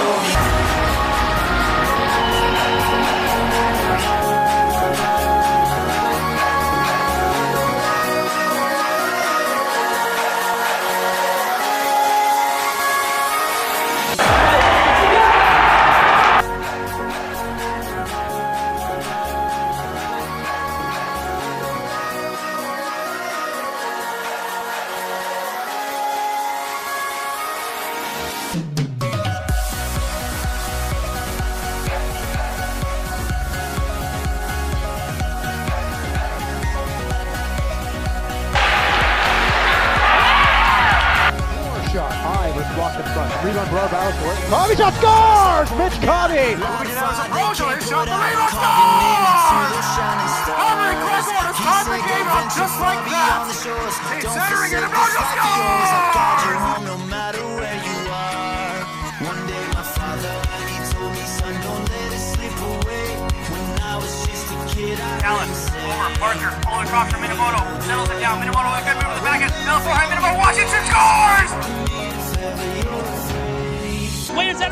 me. shot front. Rebound for our battle for it. Covey shot scores! Mitch Covey! Aubrey Cresswell has tied the game up just like that. He's centering it, and Rojo scores! No matter where you are. One day my father, he told me, son, don't let it slip away. When I was just a kid, I Allen, heard him say, over, Parker, pulling across for Minamoto, settles it down, Minamoto, a good move to the back end, now forehand, Minamoto,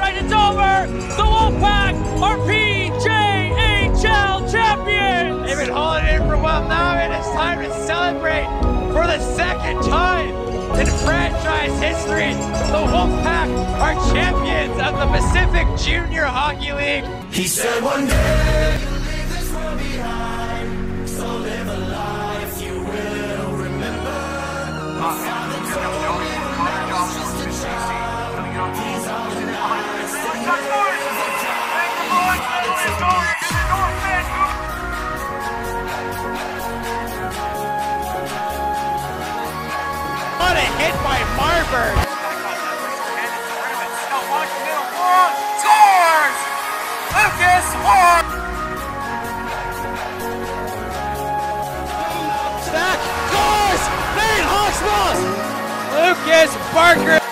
right? It's over! The Wolfpack are PJHL champions! They've been holding it in for a while now, and it's time to celebrate for the second time in franchise history. The Wolfpack are champions of the Pacific Junior Hockey League. He said one day you'll leave this world behind, hit by Marburg. Scores! Lucas Moore! Back, scores! Nate Hawksmoss! Lucas Barker